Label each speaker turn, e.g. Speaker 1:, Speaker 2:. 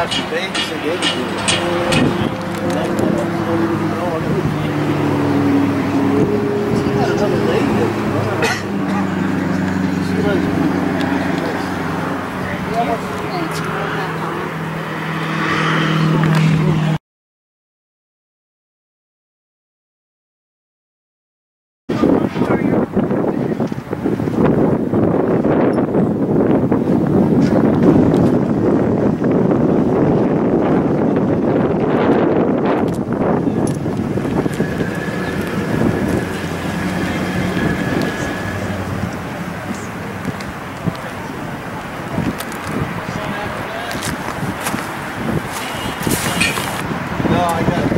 Speaker 1: Caraca, tem que ser doido.
Speaker 2: Oh, I got it.